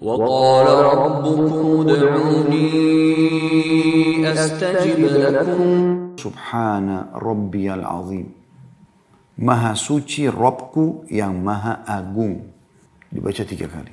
وقال ربكم ادعوني أستجب لكم سبحان ربي العظيم Maha suci Robku yang maha agung. Dibaca tiga kali.